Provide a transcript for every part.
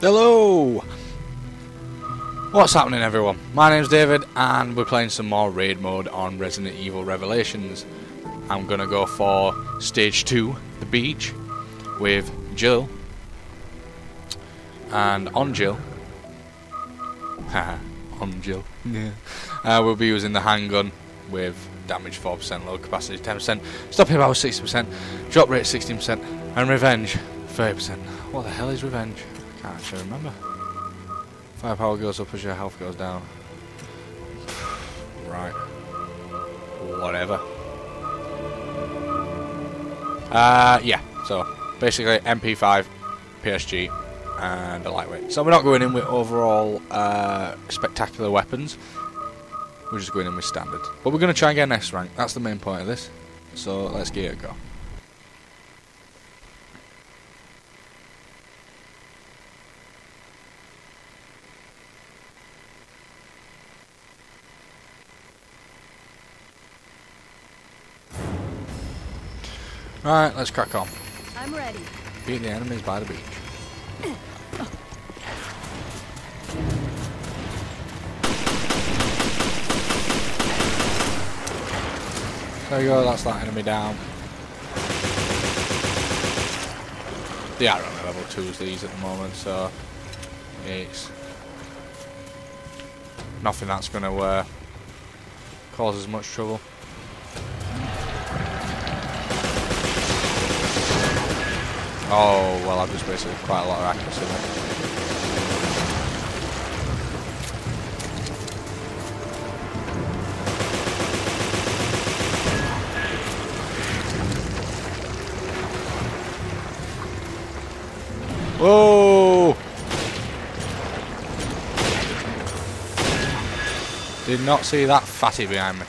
Hello! What's happening everyone? My name's David and we're playing some more raid mode on Resident Evil Revelations. I'm gonna go for stage 2, the beach, with Jill. And on Jill. Haha, on Jill. Yeah. Uh, we'll be using the handgun with damage 4%, load capacity 10%, stopping power 60%, drop rate 16%, and revenge 30%. What the hell is revenge? Can't actually remember. Firepower goes up as your health goes down. right. Whatever. Uh, yeah, so basically MP5, PSG, and a lightweight. So we're not going in with overall uh, spectacular weapons. We're just going in with standard. But we're going to try and get an S rank. That's the main point of this. So let's give it go. Right, let's crack on. I'm ready. Beat the enemies by the beach. There you go, that's that enemy down. They are on level 2s these at the moment, so it's nothing that's going to uh, cause as much trouble. Oh, well, I've just wasted quite a lot of accuracy there. Whoa! Did not see that fatty behind me.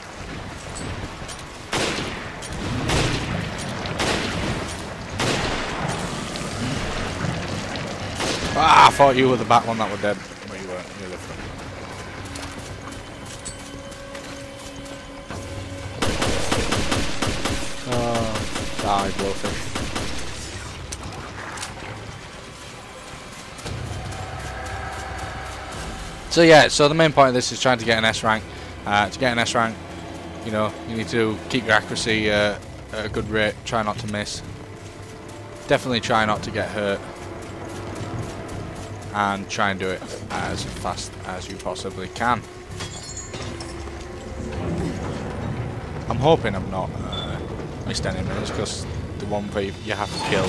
Ah, I thought you were the back one that were dead. But you weren't. You're. Oh, die, blowfish. So yeah, so the main point of this is trying to get an S rank. Uh, to get an S rank, you know, you need to keep your accuracy uh, at a good rate. Try not to miss. Definitely try not to get hurt and try and do it as fast as you possibly can. I'm hoping I'm not uh, missed any enemies because the one thing you you have to kill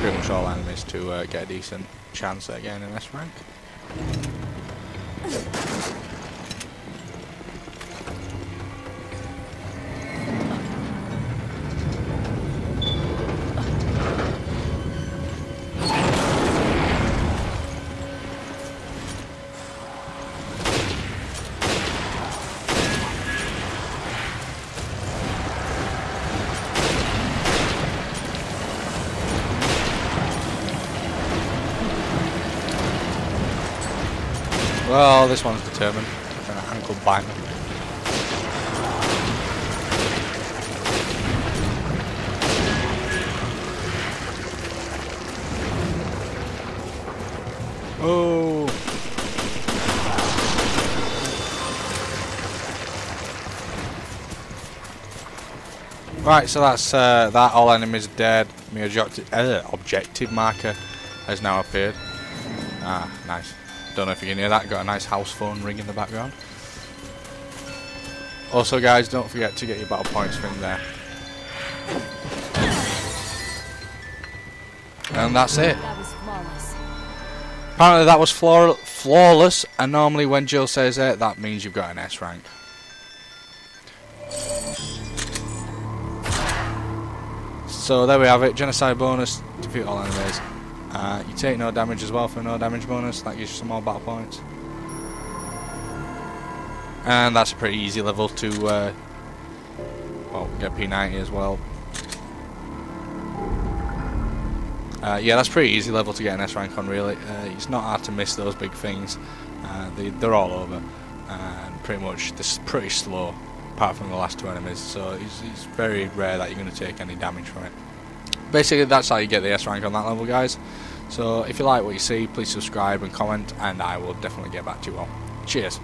pretty much all enemies to uh, get a decent chance at getting an S rank. Well, this one's determined. Trying to ankle me. Oh. Right, so that's uh, that. All enemies dead. My objective, uh, objective marker has now appeared. Ah, nice. Don't know if you can hear that. Got a nice house phone ring in the background. Also, guys, don't forget to get your battle points from there. And that's it. That was flawless. Apparently, that was flaw flawless. And normally, when Jill says it, that means you've got an S rank. So there we have it. Genocide bonus. Defeat all enemies. Uh, you take no damage as well for no damage bonus. That gives you some more battle points. And that's a pretty easy level to uh, well get P90 as well. Uh, yeah, that's pretty easy level to get an S rank on. Really, uh, it's not hard to miss those big things. Uh, they, they're all over, and pretty much this is pretty slow, apart from the last two enemies. So it's, it's very rare that you're going to take any damage from it basically that's how you get the S rank on that level guys So if you like what you see, please subscribe and comment, and I will definitely get back to you all. Cheers.